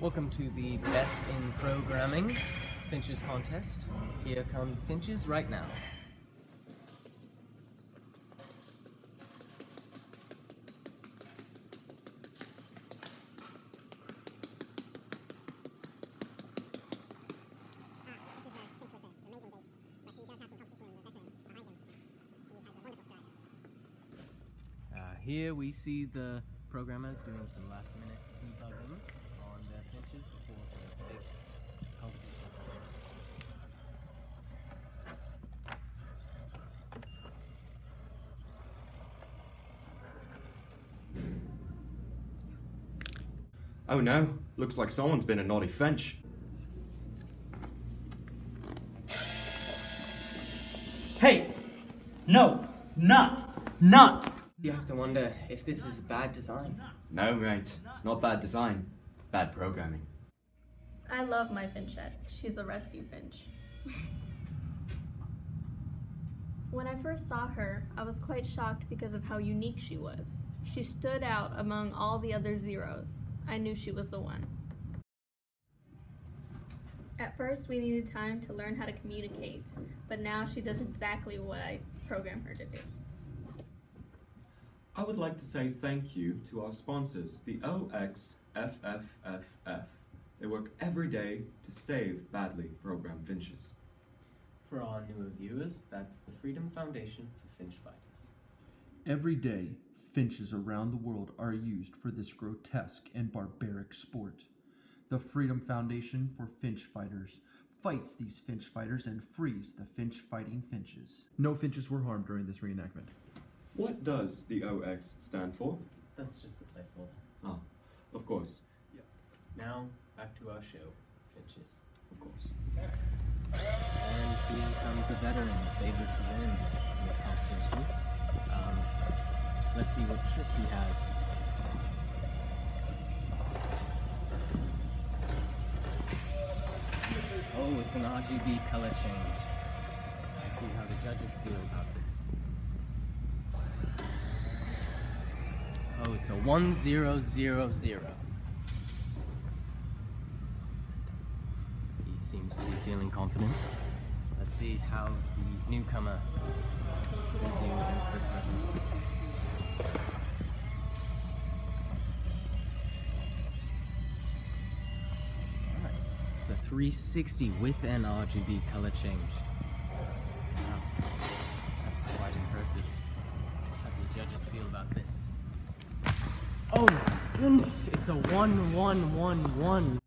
Welcome to the Best in Programming Finches contest. Here come Finches right now. Uh, here we see the programmers doing some last minute Oh no, looks like someone's been a naughty Finch. Hey! No! Not! Not! You have to wonder if this is a bad design. No, mate, not bad design, bad programming. I love my Finchette. She's a rescue finch. when I first saw her, I was quite shocked because of how unique she was. She stood out among all the other zeros. I knew she was the one. At first, we needed time to learn how to communicate, but now she does exactly what I program her to do. I would like to say thank you to our sponsors, the OXFFFF. They work every day to save badly programmed Finches. For our newer viewers, that's the Freedom Foundation for Finch Fighters. Every day, finches around the world are used for this grotesque and barbaric sport. The Freedom Foundation for Finch Fighters fights these finch fighters and frees the finch fighting finches. No finches were harmed during this reenactment. What does the OX stand for? That's just a placeholder. Ah, of course, Yeah. Now, back to our show, Finches. of course. And here comes the veteran, favored to win in this competition. Um, let's see what trick he has. Oh, it's an RGB color change. Let's see how the judges feel about this. Oh, it's a 1000. He seems to be feeling confident. Let's see how the newcomer will do against this veteran. It's a 360 with an RGB color change. Wow, that's quite impressive. How do the judges feel about this? Oh goodness, it's a 1111.